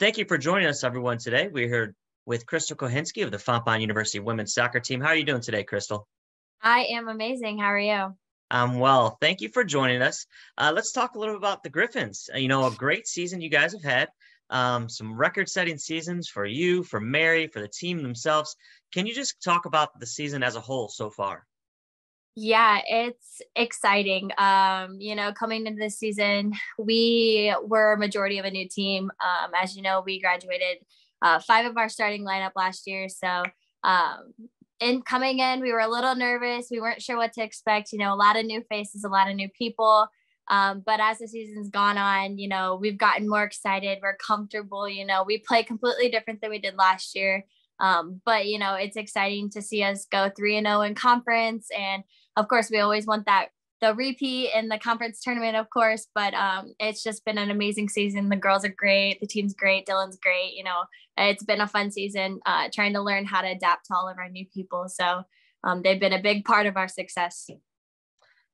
Thank you for joining us, everyone, today. We're here with Krystal Kohenskey of the Fontbonne University women's soccer team. How are you doing today, Krystal? I am amazing. How are you? I'm well. Thank you for joining us. Uh, let's talk a little about the Griffins. Uh, you know, a great season you guys have had. Um, some record-setting seasons for you, for Mary, for the team themselves. Can you just talk about the season as a whole so far? Yeah, it's exciting. Um, you know, coming into this season, we were a majority of a new team. Um, as you know, we graduated uh, five of our starting lineup last year. So, um, in coming in, we were a little nervous. We weren't sure what to expect. You know, a lot of new faces, a lot of new people. Um, but as the season's gone on, you know, we've gotten more excited. We're comfortable. You know, we play completely different than we did last year. Um, but you know, it's exciting to see us go three and zero oh in conference, and of course, we always want that the repeat in the conference tournament, of course. But um, it's just been an amazing season. The girls are great, the team's great, Dylan's great. You know, it's been a fun season uh, trying to learn how to adapt to all of our new people. So um, they've been a big part of our success.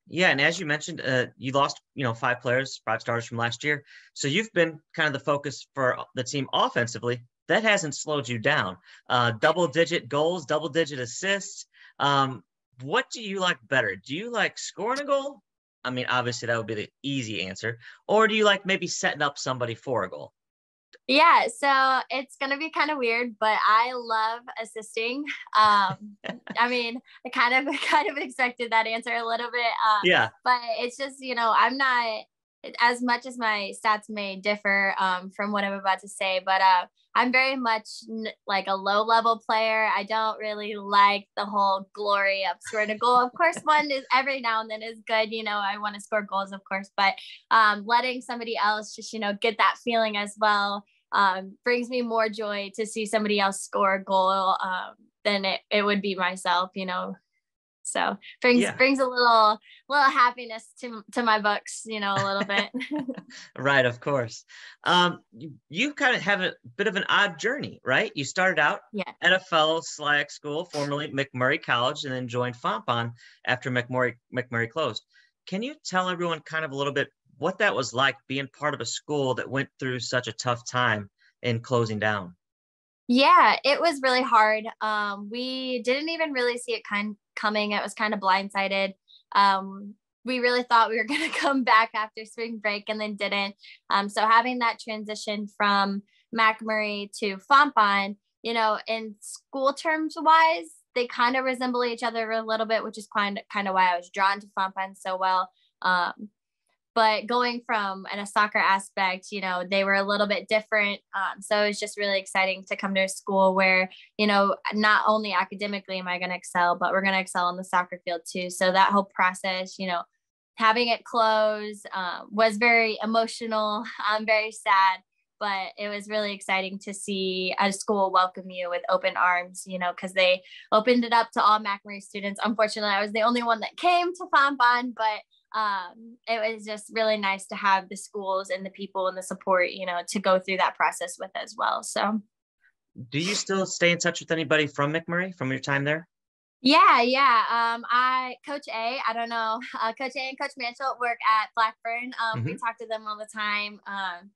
Yeah, and as you mentioned, uh, you lost, you know, five players, five stars from last year. So you've been kind of the focus for the team offensively that hasn't slowed you down. Uh, double digit goals, double digit assists. Um, what do you like better? Do you like scoring a goal? I mean, obviously that would be the easy answer. Or do you like maybe setting up somebody for a goal? Yeah, so it's gonna be kind of weird, but I love assisting. Um, I mean, I kind of kind of expected that answer a little bit. Uh, yeah, but it's just you know I'm not as much as my stats may differ um, from what I'm about to say, but uh, I'm very much n- like a low level player. I don't really like the whole glory of scoring a goal. Of course, one is every now and then is good. You know, I want to score goals, of course, but um, letting somebody else just, you know, get that feeling as well um, brings me more joy to see somebody else score a goal um, than it, it would be myself, you know, so brings yeah. brings a little little happiness to to my books, you know, a little bit. right, of course. Um, you, you kind of have a bit of an odd journey, right? You started out yeah. at a fellow SLIAC school, formerly MacMurray College, and then joined Fontbonne after MacMurray MacMurray closed. Can you tell everyone kind of a little bit what that was like being part of a school that went through such a tough time in closing down? Yeah, it was really hard. Um, we didn't even really see it kind coming. It was kind of blindsided. Um, we really thought we were going to come back after spring break and then didn't. Um, so having that transition from MacMurray to Fontbonne, you know, in school terms wise, they kind of resemble each other a little bit, which is kind of kind of why I was drawn to Fontbonne so well. Um, but going from in a soccer aspect you know they were a little bit different um, so was just really exciting to come to a school where you know not only academically am i going to excel but we're going to excel on the soccer field too. So that whole process you know having it close um, was very emotional. I'm very sad but it was really exciting to see a school welcome you with open arms, you know, because they opened it up to all MacMurray students. Unfortunately, I was the only one that came to Fontbonne, but um, it was just really nice to have the schools and the people and the support, you know, to go through that process with as well. So, do you still stay in touch with anybody from MacMurray from your time there? Yeah, yeah. Um, I Coach A. I don't know. Uh, Coach A and Coach Mantle work at Blackburn. Um, mm-hmm. we talk to them all the time. Um,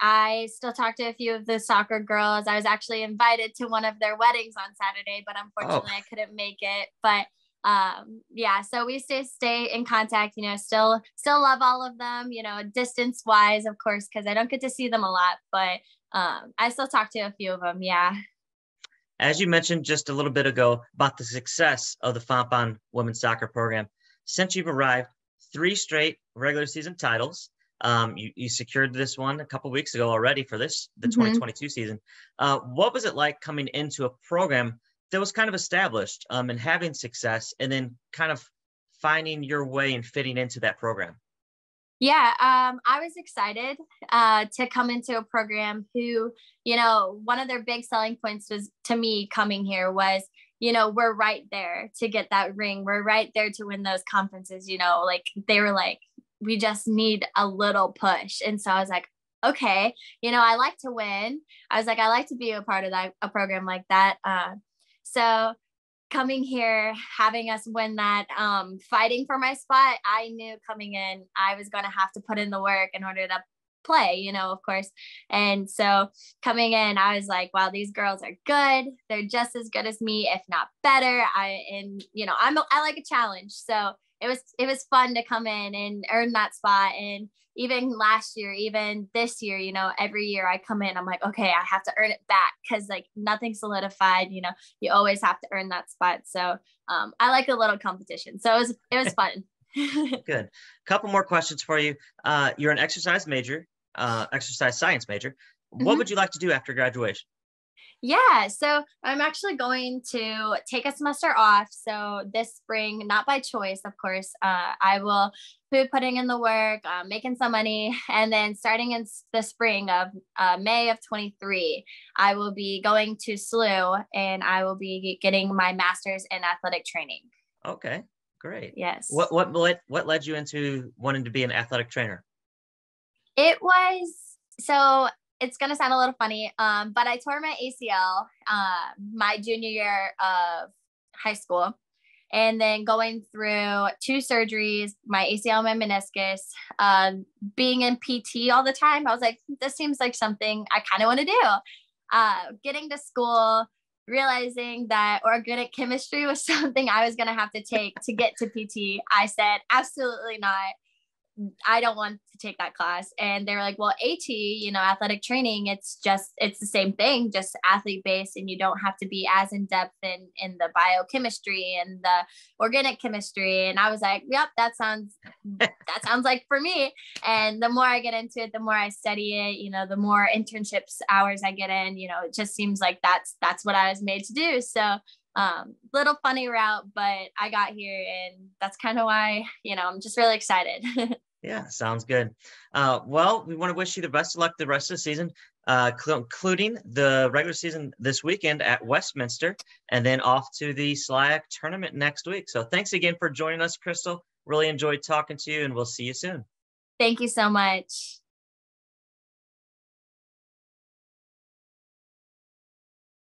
I still talk to a few of the soccer girls. I was actually invited to one of their weddings on Saturday, but unfortunately oh. I couldn't make it. But um yeah so we stay stay in contact you know still still love all of them you know distance wise of course because i don't get to see them a lot but um i still talk to a few of them yeah as you mentioned just a little bit ago about the success of the Fontbonne women's soccer program since you've arrived three straight regular season titles um, you, you secured this one a couple weeks ago already for this the mm-hmm. 2022 season uh, what was it like coming into a program that was kind of established um, and having success and then kind of finding your way and fitting into that program? Yeah, um, I was excited uh, to come into a program who, you know, one of their big selling points was to me coming here was, you know, we're right there to get that ring. We're right there to win those conferences. You know, like they were like, we just need a little push. And so I was like, okay, you know, I like to win. I was like, I like to be a part of that, a program like that. Uh, so coming here, having us win that, um, fighting for my spot, I knew coming in, I was going to have to put in the work in order to play, you know, of course. And so coming in, I was like, wow, these girls are good. They're just as good as me, if not better. I and you know, I'm I like a challenge. So it was it was fun to come in and earn that spot. And even last year, even this year, you know, every year I come in, I'm like, okay, I have to earn it back because like nothing's solidified. You know, you always have to earn that spot. So um, I like a little competition. So it was it was fun. Good. Couple more questions for you. Uh, you're an exercise major, uh, exercise science major. What mm-hmm. would you like to do after graduation? Yeah, so I'm actually going to take a semester off. So this spring, not by choice, of course, uh, I will be putting in the work, uh, making some money, and then starting in the spring of uh, May of 23, I will be going to SLU and I will be getting my master's in athletic training. Okay, great. Yes. What what led what led you into wanting to be an athletic trainer? It was so it's gonna sound a little funny, um, but I tore my ACL uh, my junior year of high school, and then going through two surgeries, my ACL, my meniscus, uh, being in PT all the time. I was like, this seems like something I kind of want to do. Uh, getting to school, realizing that organic chemistry was something I was going to have to take to get to PT. I said, absolutely not. I don't want to take that class. And they were like, well, AT, you know, athletic training, it's just, it's the same thing, just athlete based. And you don't have to be as in depth in, in the biochemistry and the organic chemistry. And I was like, yep, that sounds, that sounds like for me. And the more I get into it, the more I study it, you know, the more internships hours I get in, you know, it just seems like that's, that's what I was made to do. So um, little funny route, but I got here and that's kind of why, you know, I'm just really excited. Yeah, sounds good. Uh, well, we want to wish you the best of luck the rest of the season, uh, cl- including the regular season this weekend at Westminster, and then off to the SLIAC tournament next week. So thanks again for joining us, Krystal. Really enjoyed talking to you, and we'll see you soon. Thank you so much.